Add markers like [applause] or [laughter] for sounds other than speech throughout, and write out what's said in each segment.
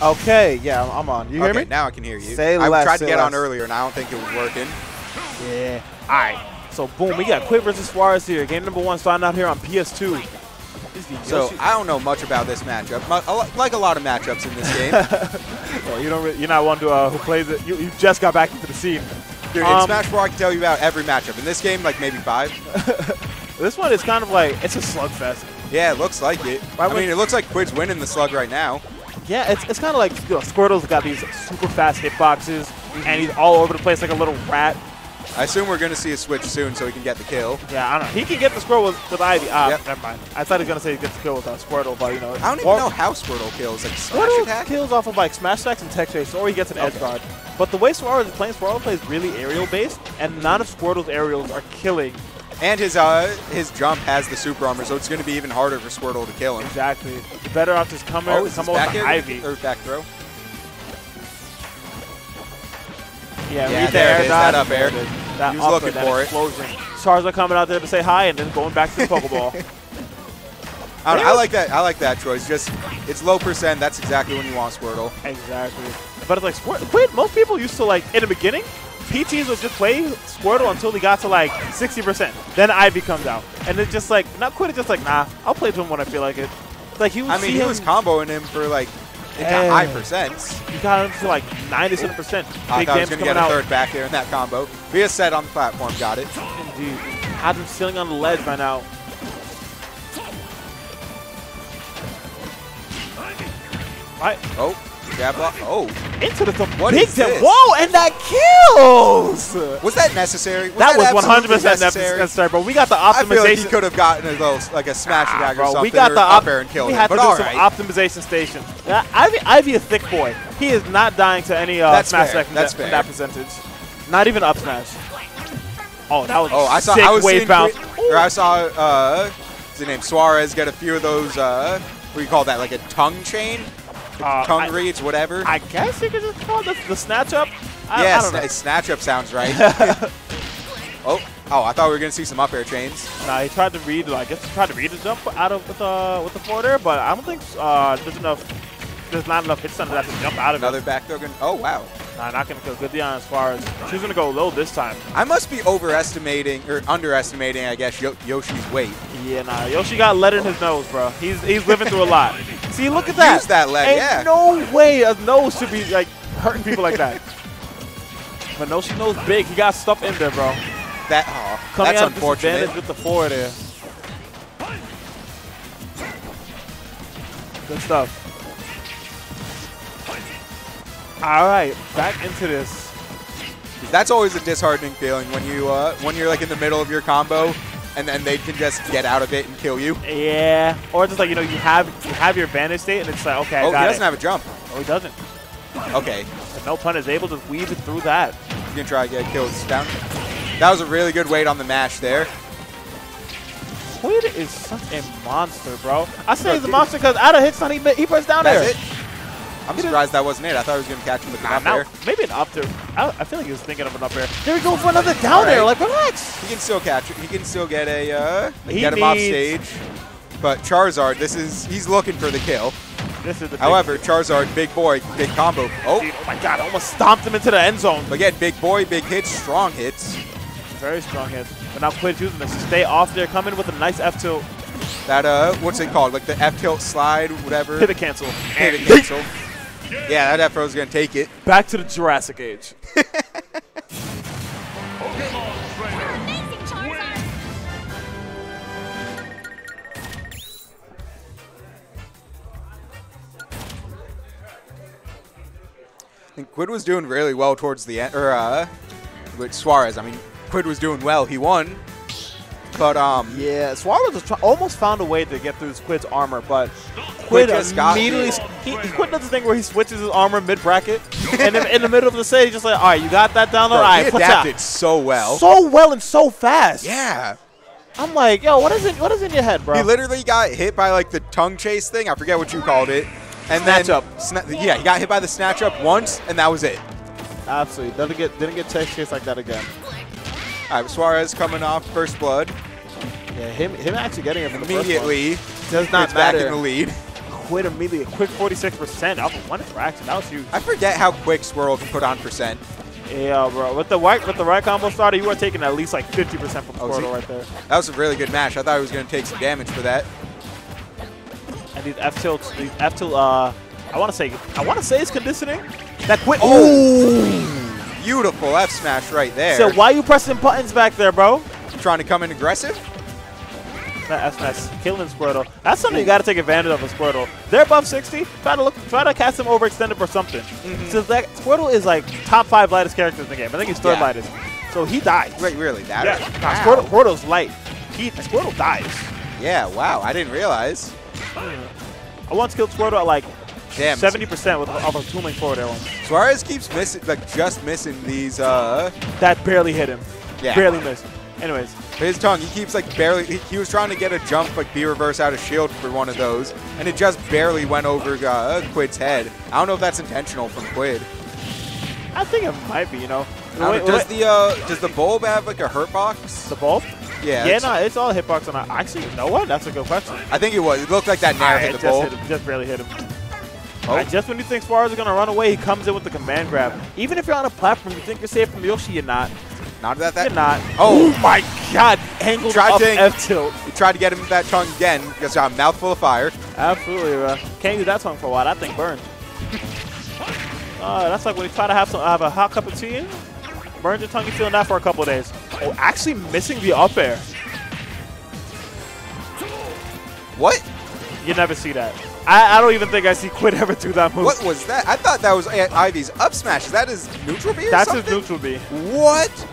Okay, yeah, I'm, I'm on. You hear okay, me? now I can hear you. Say I less, tried to get on earlier, and I don't think it was working. Yeah. All right. So boom, we got Quidd versus Suarez here. Game number one starting out here on PS2. This is the So I don't know much about this matchup. Mu- a lo- Like a lot of matchups in this game. [laughs] Oh, you don't. Re- you're not one to uh, who plays it. You, you just got back into the scene. Dude, in Um, Smash 4, I can tell you about every matchup. In this game, like maybe five. [laughs] This one is kind of like it's a slugfest. Yeah, it looks like it. Why I mean, it looks like Quidd's winning the slug right now. Yeah, it's, it's kind of like you know, Squirtle's got these super fast hitboxes, and he's all over the place like a little rat. I assume we're going to see a switch soon so he can get the kill. Yeah, I don't know. He can get the Squirtle with, with Ivy. Ah, Yep. never mind. I thought he was gonna say he gets the kill with uh, Squirtle, but you know. I don't even know how Squirtle kills. Like Squirtle attack? kills off of like smash attacks and tech chase, or he gets an edge guard. But the way Suarez is playing, Suarez plays really aerial based, and none of Squirtle's aerials are killing. And his uh his jump has the super armor, so it's going to be even harder for Squirtle to kill him. Exactly. Better off just come, Oh, come over air? Ivy. Or back throw? Yeah, Yeah, there it air that up air. There it. That He was looking that for it. explosion. Charizard coming out there to say hi and then going back to the [laughs] Pokeball. I, know, I like that. I like that choice. Just it's low percent. That's exactly when you want Squirtle. exactly. But it's like Squirt. Quidd, most people used to like in the beginning, PTs would just play Squirtle until he got to like 60%. Then Ivy comes out, and it's just like not Quidd. It's just like nah, I'll play to him when I feel like it. Like he was. I mean, he was comboing him for like it got high percents. He got him to like 97%. Big I thought he was going to coming get a out. third back there in that combo. Via set on the platform, got it. Indeed. Had him sitting on the ledge by now. Right. Oh, jab block. Oh, Into the th What big is this? Whoa, and that kills! was that necessary? that was 100% necessary. necessary, but we got the optimization. I feel like he could have gotten a little like a smash Ah, attack or something. we got the up air and killed We had to do some right. optimization station. Yeah, Ivy, Ivy a thick boy. He is not dying to any uh, That's smash fair. attack That's that, fair. that percentage. Not even up smash. Oh, that was Oh, I saw. sick I was wave bounce. Or I saw. Uh, what's his name? Suarez get a few of those. Uh, what do you call that? Like a tongue chain, Uh, tongue I- reads, whatever. I guess you could just call it the, the snatch up. I, yeah, I sna- snatch up sounds right. [laughs] oh, oh, I thought we were gonna see some up air chains. Nah, he tried to read. I guess he tried to read the jump out of with uh with the forward air, but I don't think uh there's enough. There's not enough hits on that to jump out of Another it. back throw. Oh wow. Nah, not gonna kill good Dion as far as she's gonna go low this time. I must be overestimating or underestimating, I guess, Yo- Yoshi's weight. Yeah, nah. Yoshi got lead in his nose, bro. He's he's living through a lot. [laughs] See, look at that. Use that lead, Ain't yeah. no way a nose should be like hurting people like that. [laughs] But no, she knows big. He got stuff in there, bro. That oh, Coming that's out unfortunate. disadvantage with the forward air. Good stuff. All right, back into this. That's always a disheartening feeling when you uh, when you're like in the middle of your combo, and then they can just get out of it and kill you. Yeah, or just like you know, you have you have your vantage state, and it's like okay, oh, he doesn't it. have a jump. oh, he doesn't. Okay, And no pun is able to weave it through that. he's gonna try to get kills down. That was a really good weight on the mash there. Quidd is such a monster, bro. I say he's a monster because out of hits, on he he bursts down That's there. it. I'm surprised that wasn't it. I thought he was gonna catch him with the Nah, up air. maybe an up there. I, I feel like he was thinking of an up air. There we go for another down All air. right. Like, relax. He can still catch it. He can still get a uh, He get him off stage. But Charizard, this is he's looking for the kill. This is the big- However, Charizard, big boy, big combo. Oh, Dude, oh my god, I almost stomped him into the end zone. But again, big boy, big hits, strong hits. Very strong hits. But now Quidd's using this to stay off there, coming with a nice F tilt. That uh, what's it called? Like the F tilt slide, whatever. Hit Pivot cancel. Hit Pivot cancel. [laughs] Yeah, that F throw's gonna take it. Back to the Jurassic Age. [laughs] And Quidd was doing really well towards the end, or uh, with Suarez. I mean, Quidd was doing well. He won, but um, Yeah, Suarez was try- almost found a way to get through Quidd's armor, but Quidd Quidd got immediately he, he Quidd does the thing where he switches his armor mid bracket, and in, in the middle of the set, he's just like, all right, you got that down there, bro, all right, he adapted out. so well. So well and so fast. yeah, I'm like, yo, what is in what is in your head, bro? he literally got hit by like the tongue chase thing. I forget what you called it. And Snatch then, up. Sna- yeah, he got hit by the snatch up once, and that was it. Absolutely, didn't get didn't get chase chase like that again. All right, Suarez coming off first blood Yeah, him him actually getting it from the first one immediately. does not Quidd's back matter. in the lead. Quidd immediately a quick 46% off of one interaction. That was huge. I forget how quick Swirl can put on percent. Yeah, bro. With the right with the right combo starter, you are taking at least like 50% from Oh, Squirtle right there. That was a really good match. I thought he was going to take some damage for that. And these F tilts, these F tilt, uh, I want to say, I want to say it's conditioning. That quit. Oh! Beautiful F smash right there. So why you pressing buttons back there, bro? Trying to come in aggressive? That F smash killing Squirtle. That's something you got to take advantage of with Squirtle. They're above 60. Try to look, try to cast them overextended for something. Mm-hmm. So that Squirtle is like top five lightest characters in the game. I think he's third Yeah. lightest. So he dies. Wait, really? That? Yeah, nah, Wow. Squirtle, Squirtle's light. He Squirtle dies. Yeah, wow. I didn't realize. I once killed Squirtle at like Damn. 70% with off of two link forward. Suarez keeps missing, like, just missing these, uh, That barely hit him. Yeah. Barely missed. Anyways, his tongue. He keeps, like, barely, he, he was trying to get a jump, like, B reverse out of shield for one of those, and it just barely went over, uh, Quidd's head. I don't know if that's intentional from Quidd. I think it might be, you know. Wait, does wait, the, uh, does the bulb have, like, a hurt box? the bulb? Yeah. Yeah, it's- no, it's all hitbox. And I actually, you know what? That's a good question. I think it was. It looked like that nair hit the just bulb. hit him, just barely hit him. Oh. Alright, just when you think Suarez is gonna run away, he comes in with the command grab. Even if you're on a platform, you think you're safe from Yoshi, you're not. Not that that. Not. Oh. my God! Angled Tried up to- F tilt. He tried to get him that tongue again. Just got a mouthful of fire. Absolutely, bro. Can't use that tongue for a while. That thing burned. uh, that's like when you try to have some have a hot cup of tea. Burns your tongue. You feeling that for a couple days. Oh, actually missing the up air. What? You never see that. I, I don't even think I see Quidd ever do that move. What was that? I thought that was uh, Ivy's up smash. Is that his neutral B or something? That's something? his neutral B. What?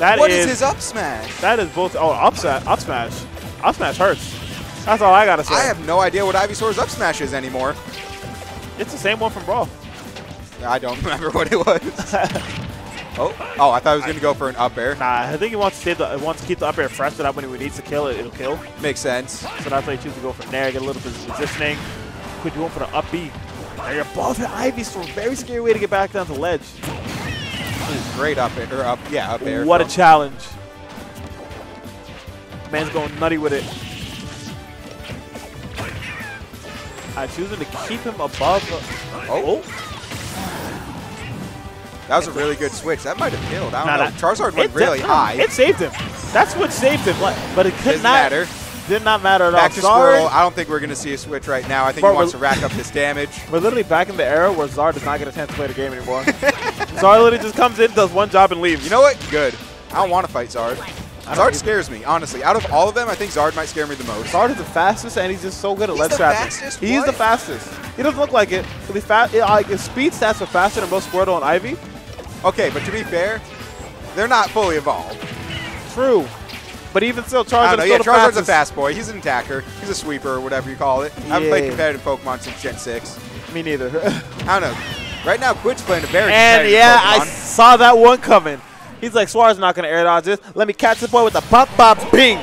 That What is- is his up smash? That is both. Oh, up, up smash. Up smash hurts. That's all I gotta say. I have no idea what Ivysaur's up smash is anymore. it's the same one from Brawl. I don't [laughs] remember what it was. [laughs] oh, oh! I thought he was gonna go for an up air. Nah, I think he wants to stay the, wants to keep the up air fresh so that when he needs to kill it, it'll kill. Makes sense. So that's why he chooses to go from there, get a little bit of positioning. Quidd you going for the up B. Now you're above it, Ivysaur. Very scary way to get back down to ledge. Great up air, or up, yeah, up air. What a challenge. Man's going nutty with it. I choosing to keep him above. The, oh. oh. That was a really good switch. That might have killed. I don't Nah, know. Charizard went really high. It saved him. That's what saved him. But it could Doesn't not matter. Did not matter at Back all. to Zard- Squirrel. I don't think we're going to see a switch right now. I think Bro, he wants to rack up this damage. We're literally back in the era where Zard does not get a chance to play the game anymore. [laughs] Zard literally just comes in, does one job, and leaves. You know what? Good. I don't want to fight Zard. Zard scares me, honestly. Out of all of them, I think Zard might scare me the most. Zard is the fastest, and he's just so good at He's ledge the trapping. fastest? He's the fastest. He doesn't look like it, but he's fast. Like his speed stats are faster than both Squirtle and Ivy. Okay, but to be fair, they're not fully evolved. True, but even still, I Charizard's know. still Yeah, the Charizard's a fast boy. He's an attacker. He's a sweeper or whatever you call it. I haven't played competitive Pokemon since Gen 6. Me neither. [laughs] I don't know. Right now, Quidd's playing a very and competitive yeah, I saw that one coming. He's like, Suarez not gonna air dodge this. Let me catch this boy with a pop pop bing.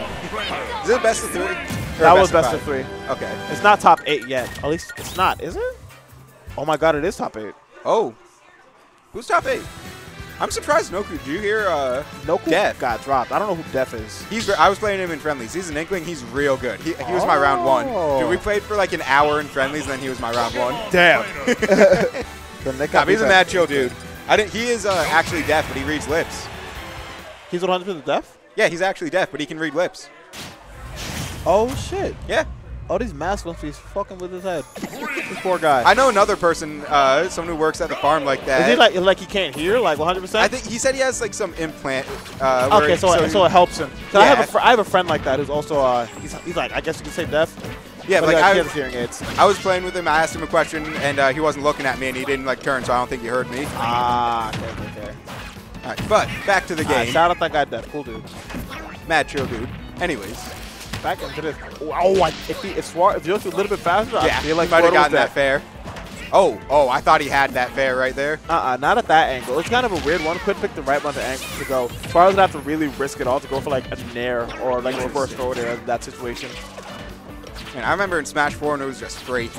Is it best of three? Or That was best five? of three. Okay. It's not top eight yet. At least it's not, is it? Oh my god, it is top eight. Oh. Who's top eight? I'm surprised Noku. Did you hear? Uh, Noku Def. got dropped. I don't know who Def is. he's. I was playing him in friendlies. He's an Inkling. He's real good. He, he was my round one. Oh. Dude, we played for like an hour in friendlies, and then he was my round one. Damn. [laughs] Nah, but he's a mad chill dude. I didn't. He is uh, actually deaf, but he reads lips. He's 100% deaf? Yeah, he's actually deaf, but he can read lips. Oh shit. Yeah. Oh, these masks must be fucking with his head. this poor guy. I know another person, uh, someone who works at the farm like that. is he like like he can't hear like 100%? I think he said he has like some implant. Uh, Okay, so, so, he- it helps him. 'Cause I have a Yeah. I have a friend like that who's also uh he's, he's like I guess you could say deaf. yeah, but like he I, has hearing aids. I was playing with him. I asked him a question, and uh, he wasn't looking at me, and he didn't like turn, so I don't think he heard me. Ah, okay, okay. All right, but back to the right, game. shout out that guy deaf. Cool dude. Mad chill dude. Anyways, Back into this. Oh, I, if he, if Swar, if Yoshi was a little bit faster, yeah, I feel like he might have gotten that fair. Oh, oh, I thought he had that fair right there. Uh-uh, not at that angle. It's kind of a weird one. Couldn't pick the right one to angle to go. Suarez would have to really risk it all to go for like a nair or like a reverse throw there in that situation. And I remember in Smash 4, and it was just great.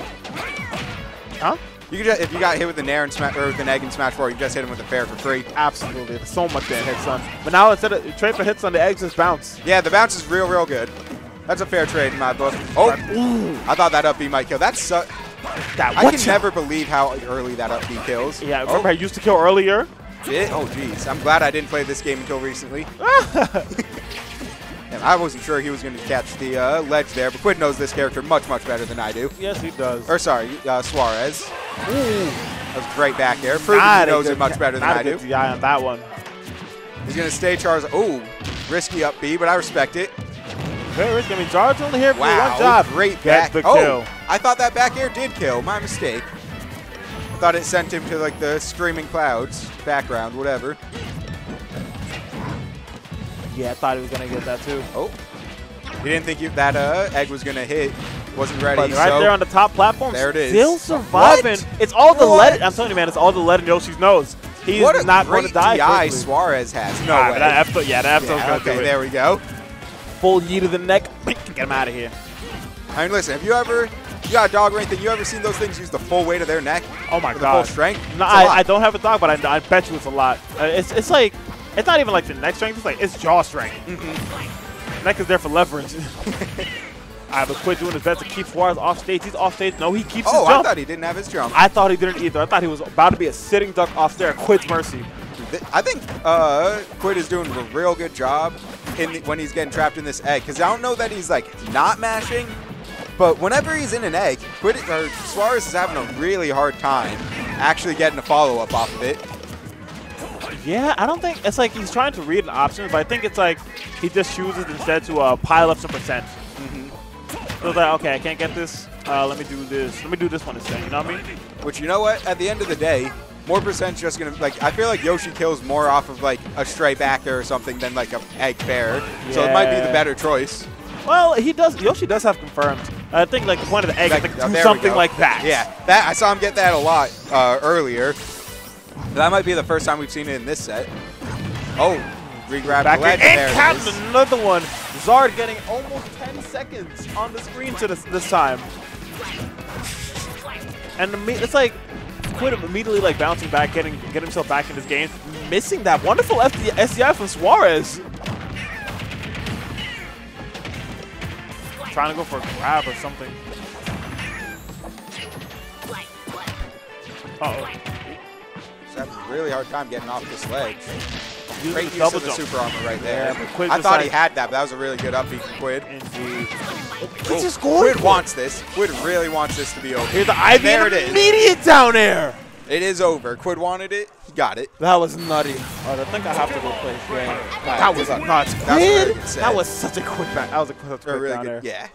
Huh? You could just, if you got hit with the nair and sma- or with an egg in Smash 4, you just hit him with a fair for free. Absolutely. There's so much that hits on. But now instead of trade for hits on the eggs, just bounce. Yeah, the bounce is real, real good. That's a fair trade in my book. Oh, I thought that up B might kill. That's su- That I can never believe how early that up B kills. Yeah, Oh, I used to kill earlier? Did? Oh, jeez. I'm glad I didn't play this game until recently. [laughs] and I wasn't sure he was going to catch the uh, ledge there, but Quidd knows this character much, much better than I do. Yes, he does. Or, sorry, uh, Suarez. That was great back air. Proving he knows good it much better than not I do. DI on that one. He's going to stay Charles. Oh, risky up B, but I respect it. Very risky. I mean, Zard's only here for Wow, one job. great back. the oh, kill. I thought that back air did kill. My mistake. I thought it sent him to like the screaming clouds background, whatever. Yeah, I thought he was going to get that too. Oh, he didn't think you, that uh, egg was gonna hit. Wasn't ready. But right so there on the top platform, There it is. still surviving. What? It's all the lead. I'm telling you, man, it's all the lead in Yoshi's nose. He's what a not going to die. DI quickly. Suarez has. No way. but that F- yeah, that F Yeah, gonna okay, there we go. Full yeet to the neck. [laughs] Get him out of here. I mean, listen, have you ever, you got a dog or anything, you ever seen those things use the full weight of their neck? Oh my for the full strength? No, I. I don't have a dog, but I, I bet you it's a lot. Uh, it's it's like it's not even like the neck strength. It's like it's jaw strength. Mm-hmm. Neck is there for leverage. [laughs] I have a quit doing his best to keep Suarez off stage. He's off stage. No, he keeps Oh, his jump. Oh, I thought he didn't have his jump. I thought he didn't either. I thought he was about to be a sitting duck off there. Quits mercy. I think uh, Quidd is doing a real good job the, when he's getting trapped in this egg. Because I don't know that he's like not mashing, but whenever he's in an egg, Quidd or Suarez is having a really hard time actually getting a follow up off of it. Yeah, I don't think it's like he's trying to read an option, but I think it's like he just chooses instead to uh, pile up some percent. So it's like, okay, I can't get this. Uh, let me do this. Let me do this one instead. You know what I mean? Which you know what? At the end of the day, more percent just gonna like. I feel like Yoshi kills more off of like a stray backer or something than like a egg fair. So it might be the better choice. Well, he does. Yoshi does have confirmed. I think like the point of the egg Like, is like we something like that. Yeah, that I saw him get that a lot uh, earlier. That might be the first time we've seen it in this set. Oh, re-grab Back the ledge. and it another one. Zard getting almost 10 seconds on the screen to this this time. And it's like Quidd immediately like bouncing back, getting getting himself back in this game, missing that wonderful FD SDI from Suarez. Trying to go for a grab or something. Uh oh. Having a really hard time getting off this ledge. Using Great use double of the jump. super armor right there. Yeah, Quidd I thought he had that, but that was a really good up beat from Quidd. Indeed. Oh, just going Quidd wants this. Quidd really wants this to be over. Here's the Ivy there it is. immediate down air. It is over. Quidd wanted it. He got it. That was nutty. Oh, I think I have to go play game. That was nuts. That was Quidd. That was such a quick back. That was a quick, A quick really down good. air. Yeah.